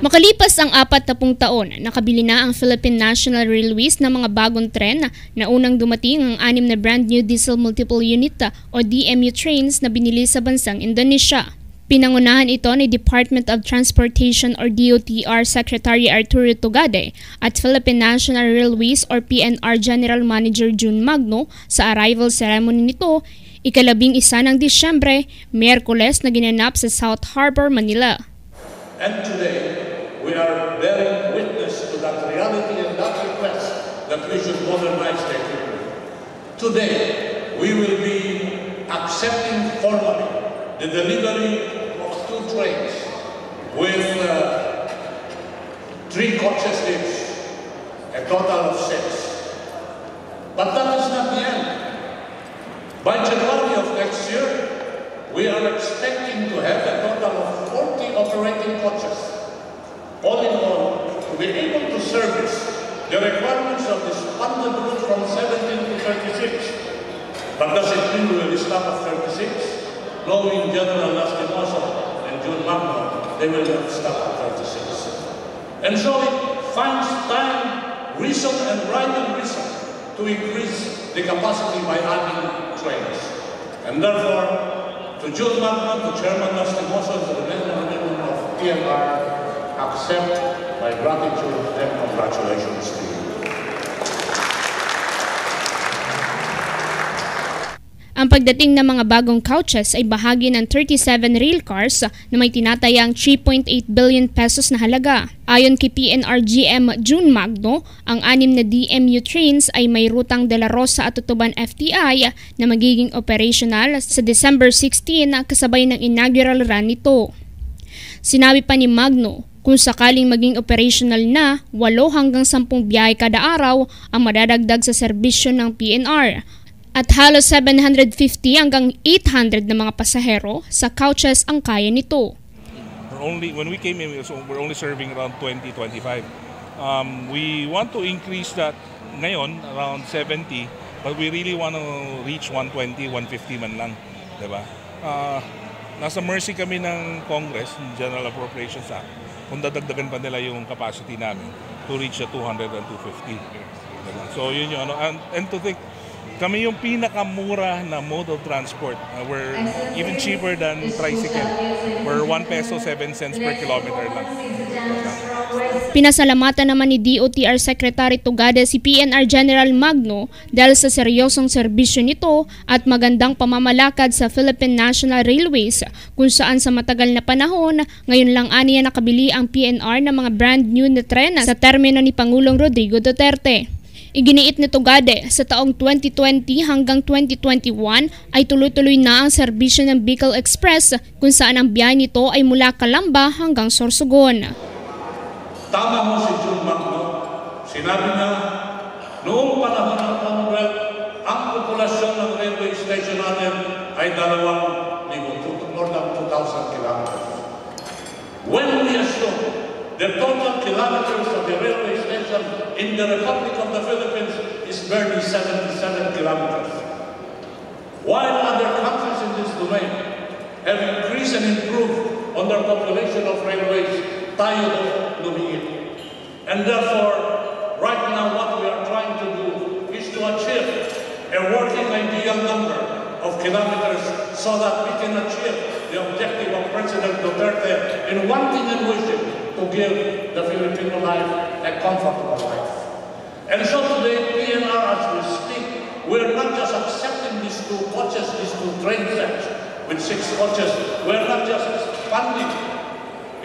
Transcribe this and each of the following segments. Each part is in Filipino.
Makalipas ang apat na pung taon, nakabili na ang Philippine National Railways ng mga bagong tren na unang dumating ang anim na brand new diesel multiple unit o DMU trains na binili sa bansang Indonesia. Pinangunahan ito ni Department of Transportation or DOTR Secretary Arturo Tugade at Philippine National Railways or PNR General Manager June Magno sa arrival ceremony nito ikalabing isa ng Disyembre, Miyerkules na ginanap sa South Harbor, Manila. And today, we are bearing witness to that reality and that request that we should modernize the equipment. Today, we will be accepting formally the delivery of two trains with uh, three coaches each, a total of six. But that is we are expecting to have a total of 40 operating coaches all in all, to be able to service the requirements of this funded route from 17 to 36. But does it mean we will stop at 36? Knowing General Lastimosa and June Magno, they will not stop at 36. And so it finds time, reason, and right and reason to increase the capacity by adding trains. And therefore, to John Magnan, to chairman of the Council of the National Union of T.M.R., accept my gratitude and congratulations. Ang pagdating ng mga bagong couches ay bahagi ng 37 rail cars na may tinatayang 3.8 billion pesos na halaga. Ayon kay PNR GM June Magno, ang anim na DMU trains ay may rutang De La Rosa at Tutuban FTI na magiging operational sa December 16 kasabay ng inaugural run nito. Sinabi pa ni Magno, kung sakaling maging operational na, 8 hanggang 10 biyahe kada araw ang madadagdag sa serbisyo ng PNR at halos 750 hanggang 800 na mga pasahero sa couches ang kaya nito. We're only, when we came in, we're only serving around 20, 25. Um, we want to increase that ngayon around 70 but we really want to reach 120, 150 man lang. Diba? Uh, nasa mercy kami ng Congress, General Appropriations Act kung dadagdagan pa nila yung capacity namin to reach the 200 and 250. Diba? So yun yung ano, and, and to think, kami yung pinakamura na mode of transport. Uh, we're even cheaper than tricycle. We're 1 peso 7 cents per kilometer lang. Pinasalamatan naman ni DOTR Secretary Tugade si PNR General Magno dahil sa seryosong serbisyo nito at magandang pamamalakad sa Philippine National Railways kung saan sa matagal na panahon, ngayon lang aniya nakabili ang PNR ng mga brand new na tren sa termino ni Pangulong Rodrigo Duterte. Iginiit ni Tugade sa taong 2020 hanggang 2021 ay tuloy-tuloy na ang serbisyo ng Bicol Express kung saan ang biyahe nito ay mula Kalamba hanggang Sorsogon. Tama mo si June Magno. Sinabi niya, noong panahon ng Commonwealth, ang populasyon ng railway station natin ay dalawang libo, more than 2,000 kilometers. The total kilometers of the railway station in the Republic of the Philippines is barely 77 kilometers. While other countries in this domain have increased and improved on their population of railways, tayo lumiit. And therefore, right now what we are trying to do is to achieve a working ideal number of kilometers so that we can achieve the objective of President Duterte in wanting and wishing to give the Filipino life a comfortable life. And so today, PNR as we speak, we're not just accepting these two coaches, these two train sets with six coaches. We're not just funding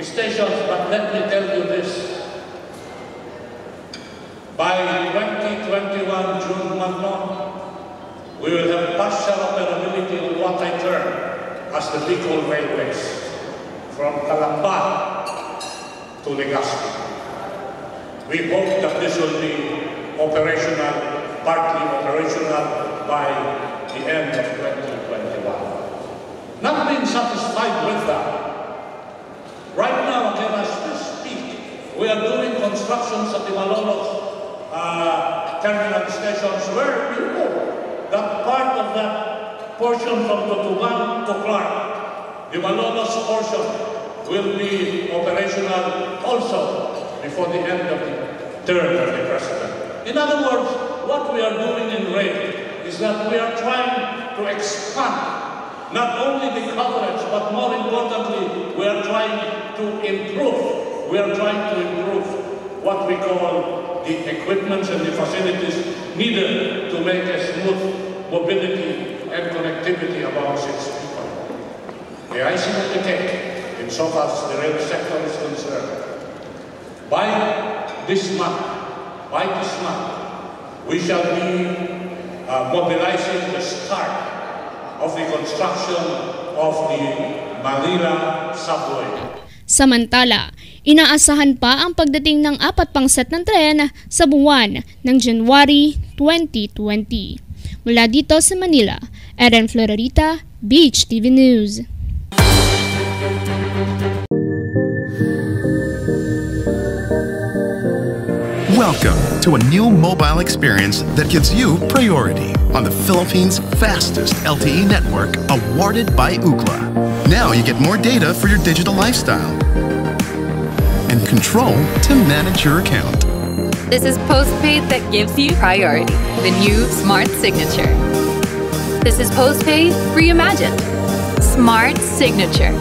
stations, but let me tell you this. By 2021 June month we will have partial operability on what I term as the Bicol Railways, from Calamba to Legazpi. We hope that this will be operational, partly operational by the end of 2021. Not being satisfied with that, Right now, again, as we speak, we are doing constructions at the Malolos uh, terminal stations where we know that part of that portion from Tutuban to Clark. The Malolos portion will be operational also before the end of the term of the President. In other words, what we are doing in rail is that we are trying to expand not only the coverage, but more importantly, we are trying to improve. We are trying to improve what we call the equipments and the facilities needed to make a smooth mobility and connectivity amongst its people. The icing on the cake, in so far as the rail sector is concerned, by this month, by this month, we shall be uh, mobilizing the start of the construction of the Manila subway. Samantala, inaasahan pa ang pagdating ng apat pang set ng tren sa buwan ng January 2020. Mula dito sa Manila, Eren Florerita, Beach TV News. Welcome to a new mobile experience that gives you priority on the Philippines' fastest LTE network awarded by Ookla. Now you get more data for your digital lifestyle and control to manage your account. This is postpaid that gives you priority. The new Smart Signature. This is postpaid reimagined. Smart Signature.